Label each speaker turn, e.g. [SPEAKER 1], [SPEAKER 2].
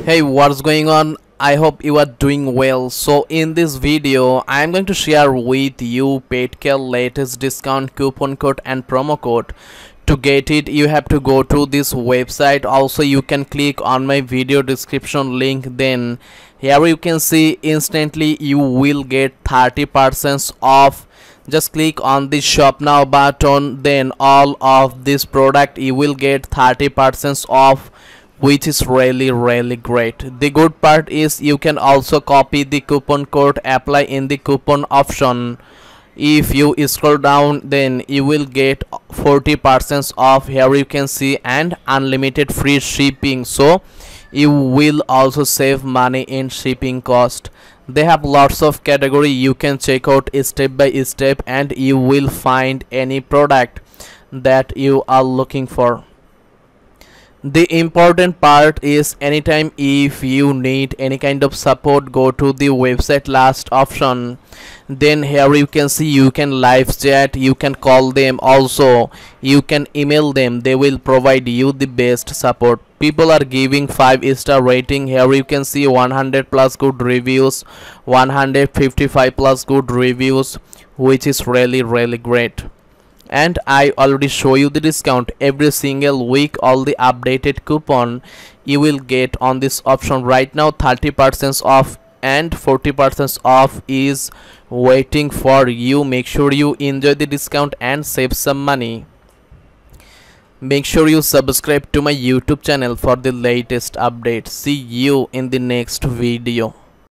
[SPEAKER 1] hey what's going on? I hope you are doing well. So in this video i am going to share with you petcare latest discount coupon code and promo code. To get it you have to go to this website. Also you can click on my video description link. Then here you can see instantly you will get 30 percent off. Just click on the shop now button. Then all of this product you will get 30 percent off which is really really great. The good part is you can also copy the coupon code apply in the coupon option. If you scroll down then you will get 40 percent off. Here you can see and unlimited free shipping. So you will also save money in shipping cost. They have lots of category. You can check out step by step and you will find any product that you are looking for the important part is anytime if you need any kind of support go to the website last option. Then here you can see you can live chat you can call them also. You can email them they will provide you the best support. People are giving 5 star rating. Here you can see 100 plus good reviews 155 plus good reviews which is really really great and I already show you the discount. Every single week all the updated coupon you will get on this option right now. 30% off and 40% off is waiting for you. Make sure you enjoy the discount and save some money. Make sure you subscribe to my youtube channel for the latest updates see you in the next video